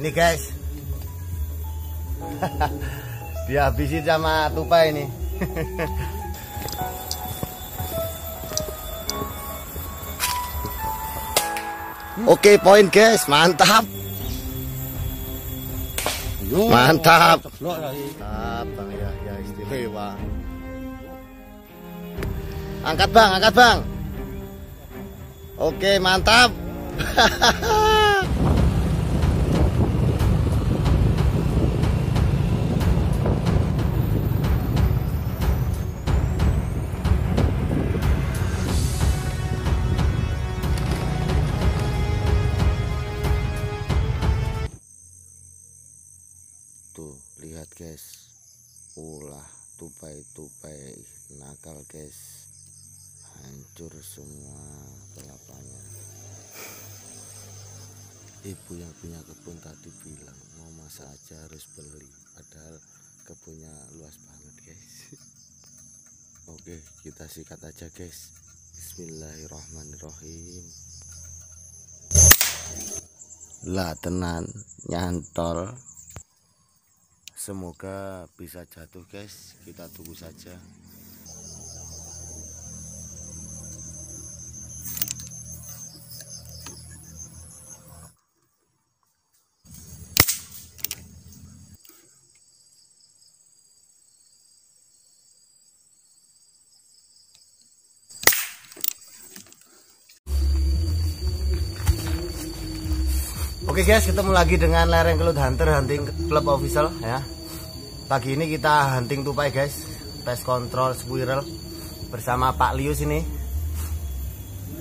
Ini guys. Dihabisin sama tupai ini. Oke, poin guys. Mantap. Mantap. Mantap, Bang ya, ya istimewa. Angkat Bang, angkat Bang. Oke, mantap. Tuh, lihat guys. Ulah tupai-tupai nakal guys. Hancur semua kelapanya. Ibu yang punya kebun tadi bilang mau masak aja harus beli. Padahal kebunnya luas banget guys. Oke, kita sikat aja guys. Bismillahirrahmanirrahim. Lah tenan nyantol. Semoga bisa jatuh guys. Kita tunggu saja. Oke guys, ketemu lagi dengan lereng kelut hunter hunting club official ya. Pagi ini kita hunting tupai guys, pest control squirrel bersama Pak Lius ini.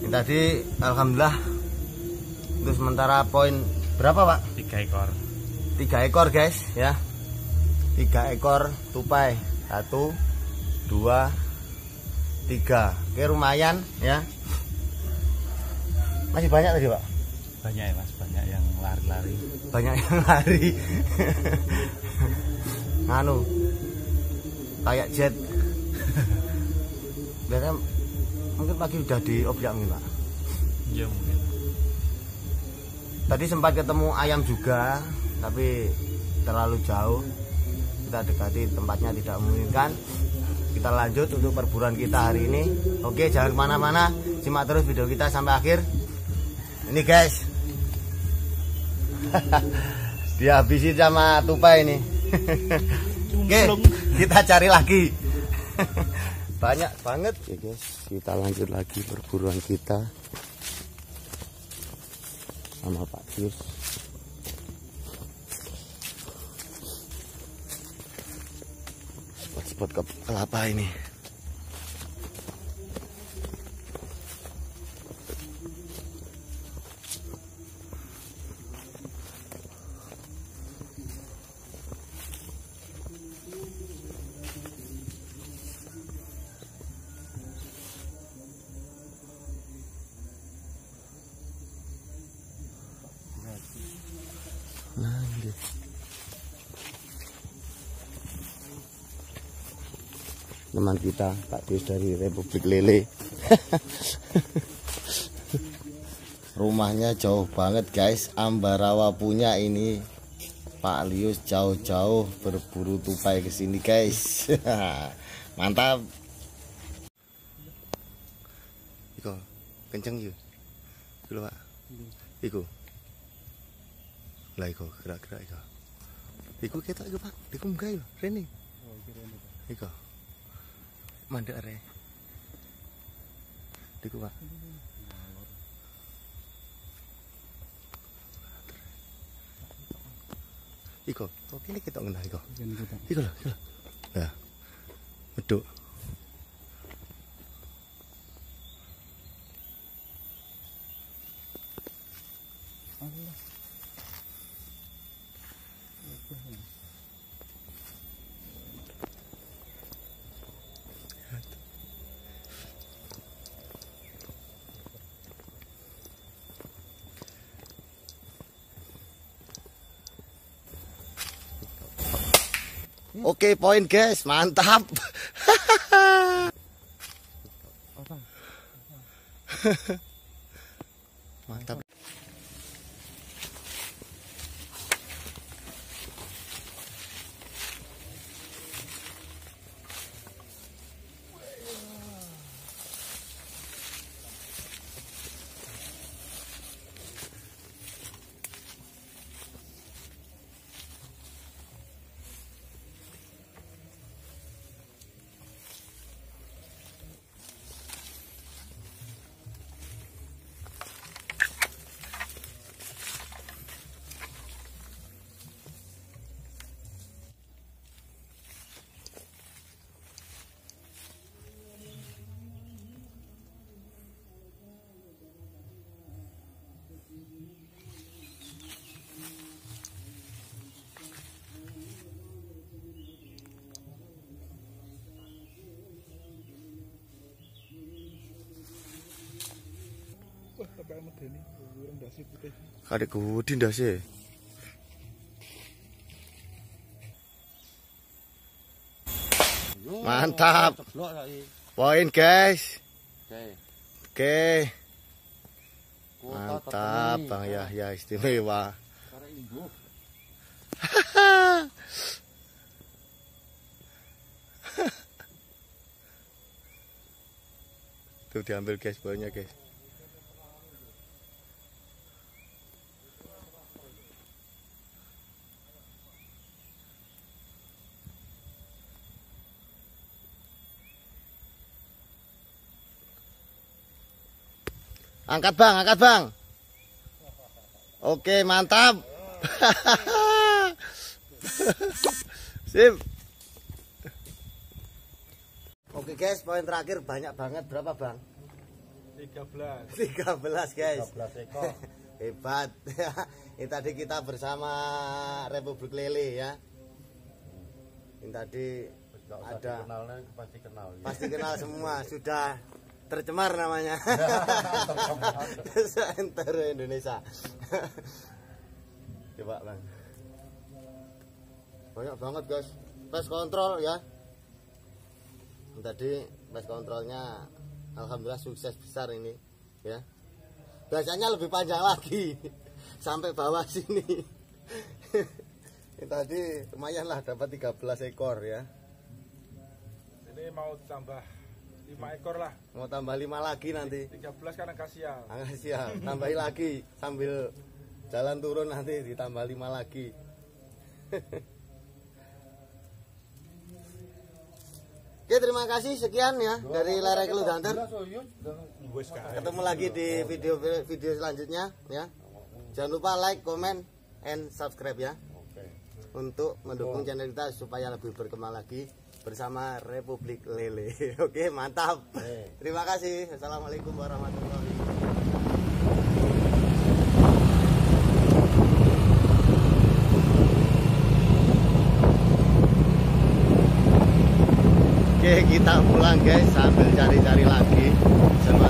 Ini tadi alhamdulillah untuk sementara poin berapa Pak? tiga ekor Tiga ekor guys ya. Tiga ekor tupai. Satu, dua, tiga. Oke lumayan ya. Masih banyak tadi Pak? Banyak ya mas. Banyak yang lari-lari. Banyak yang lari. Nganu. Kayak jet. Biasanya mungkin pagi udah di objek pak. Iya mungkin. Tadi sempat ketemu ayam juga tapi terlalu jauh. Kita dekati tempatnya tidak memungkinkan. Kita lanjut untuk perburuan kita hari ini. Oke jangan ke mana-mana. Simak terus video kita sampai akhir. Ini guys dihabisin sama tupai ini. Oke kita cari lagi. Banyak banget. Ya guys kita lanjut lagi perburuan kita. Sama Pak Tius spot-spot ke kelapa ini Teman kita Pak Tius dari Republik Lele. Rumahnya jauh banget guys. Ambarawa punya ini. Pak Lius jauh-jauh berburu tupai ke sini guys. Mantap. Iko, kenceng yuk. Dulu Pak. Iko. Lah iko gerak-gerak iko. Iku ketok iku Pak. Iku munggah yo, rene. Iko. Mandek are. Iku Pak. Iko, kok ini ketok ngenah iko. Iku lho, iku lho. Lah. Meduk. Oke, poin guys, mantap. mantap. Kadek gudi ndase. Mantap. Poin, guys. Oke. Mantap, Bang Yahya istimewa. Tuh diambil guys, banyak guys. Angkat bang, angkat bang. Oke, mantap. Sip. Oke guys, poin terakhir banyak banget. Berapa bang? 13 13 guys. 13 ekor Hebat. Ini tadi kita bersama Republik Lele ya. Ini tadi ada kenalnya pasti kenal ya. pasti kenal semua sudah tercemar namanya. Center Indonesia. Coba bang. Banyak banget guys. Pes kontrol ya. Tadi pes kontrolnya alhamdulillah sukses besar ini ya. Biasanya lebih panjang lagi. Sampai bawah sini. Ini tadi lumayan lah dapat 13 ekor ya. Ini mau tambah 5 ekor lah. Mau tambah lima lagi nanti. 13 kan angka sial. Angkat siap, tambahin lagi sambil jalan turun nanti ditambah lima lagi. Oke terima kasih sekian ya dari wis kae Ketemu lagi di video video selanjutnya ya. Jangan lupa like, comment, and subscribe ya. Untuk mendukung channel kita supaya lebih berkembang lagi bersama Republik Lele. Oke mantap. Terima kasih. Assalamualaikum warahmatullahi wabarakatuh. Oke kita pulang guys sambil cari-cari lagi Siapa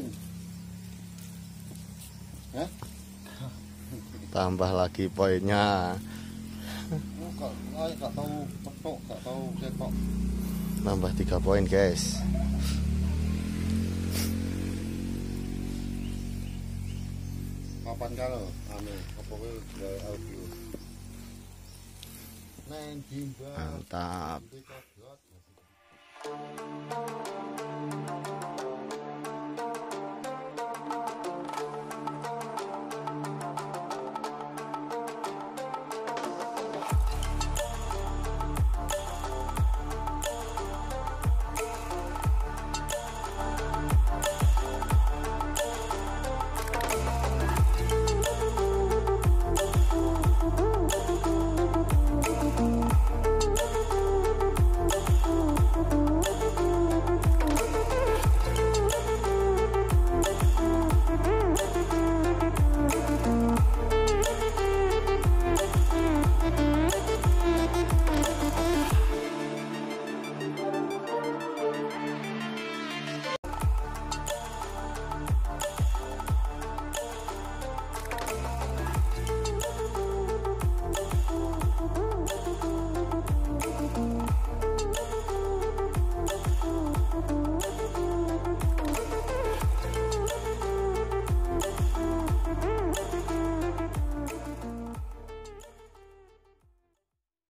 ini? Hah? tambah lagi poinnya Kok gak tahu petok, gak tahu ketok. nambah tiga poin guys Kapan kalau anu apa kuwi gawe audio. Mantap.